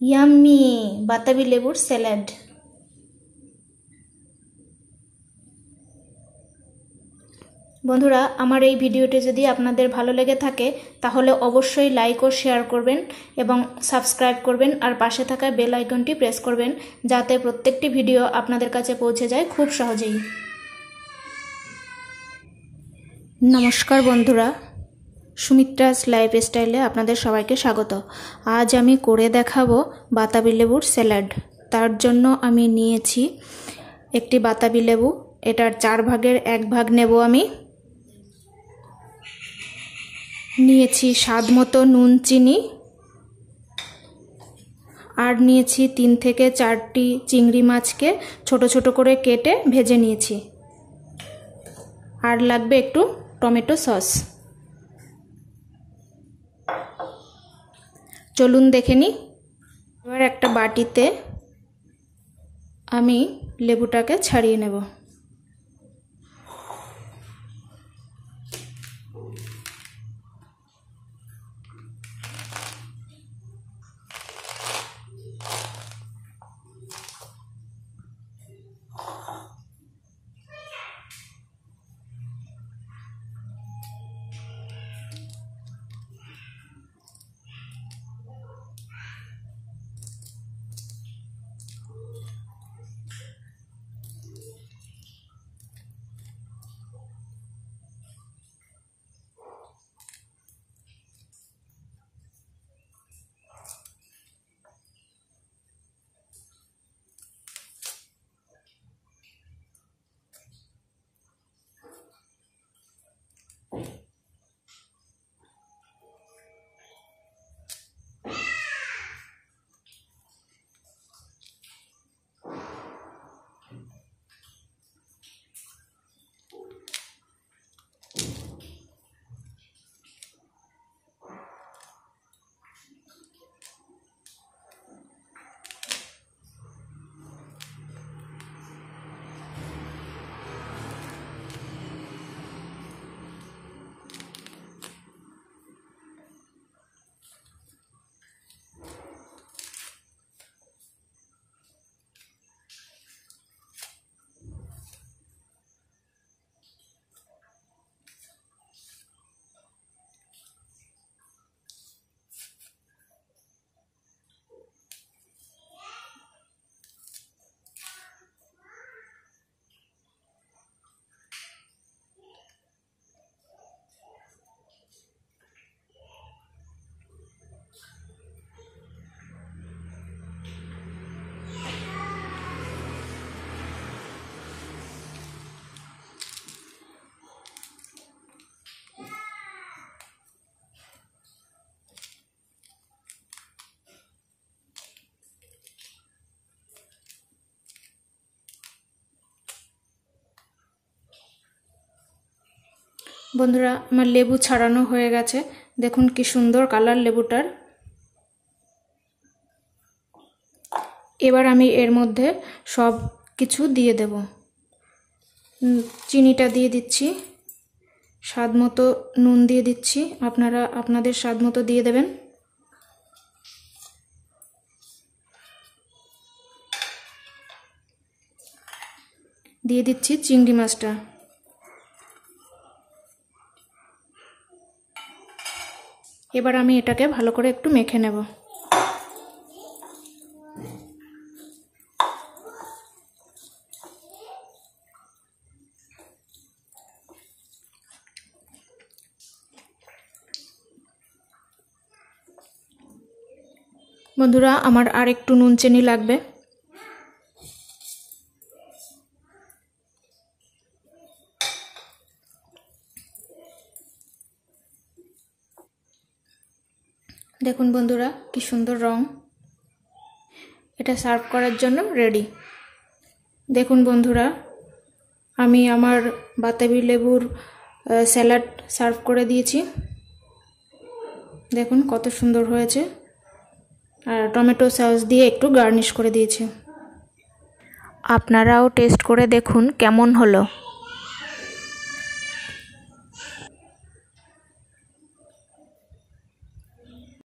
Yummy বাতাবি লেবুর salad বন্ধুরা, আমার এই ভিডিওটি যদি আপনাদের ভালো লেগে থাকে, তাহলে অবশ্যই লাইক ও শেয়ার করবেন এবং সাবস্ক্রাইব করবেন আর পাশে থাকা বেল আইকনটি প্রেস করবেন, যাতে প্রত্যেকটি ভিডিও আপনাদের কাছে পৌঁছে যায় খুব সহজেই। নমস্কার বন্ধুরা। সুমিত্রাস লাইফ স্টাইলে আপনাদের সবাইকে স্বাগত। আজ আমি করে দেখাবো বাতাবি লেবুর স্যালাড। তার জন্য আমি নিয়েছি একটি বাতাবি লেবু। এটার চার ভাগের এক ভাগ নেব আমি। নিয়েছি স্বাদ মতো নুন, চিনি। আর নিয়েছি তিন থেকে চারটি চিংড়ি মাছকে ছোট ছোট করে কেটে ভেজে নিয়েছি। আর লাগবে একটু টমেটো সস। চলুন দেখে নিই এবার একটা বাটিতে আমি লেবুটাকে ছাড়িয়ে নেব। you বন্ধুরা, আমার লেবু ছাড়ানো হয়ে গেছে। দেখুন কি সুন্দর কালার লেবুটার। এবার আমি এর মধ্যে সব কিছু দিয়ে দেব। চিনিটা দিয়ে দিচ্ছি। স্বাদ মতো নুন দিয়ে দিচ্ছি। আপনারা, আপনাদের স্বাদ মতো দিয়ে দেবেন। দিয়ে দিচ্ছি চিংড়ি মাছটা। এবার আমি এটাকে ভালো করে একটু মেখে নেব। বন্ধুরা, আমার আর একটু নুন চিনি লাগবে। দেখুন বন্ধুরা, কি সুন্দর রং। এটা সার্ভ করার জন্য রেডি। দেখুন বন্ধুরা, আমি আমার বাতাবি লেবুর স্যালাড সার্ভ করে দিয়েছি। দেখুন কত সুন্দর হয়েছে। আর টমেটো সস দিয়ে একটু গার্নিশ করে দিয়েছি। আপনারাও টেস্ট করে দেখুন কেমন হলো।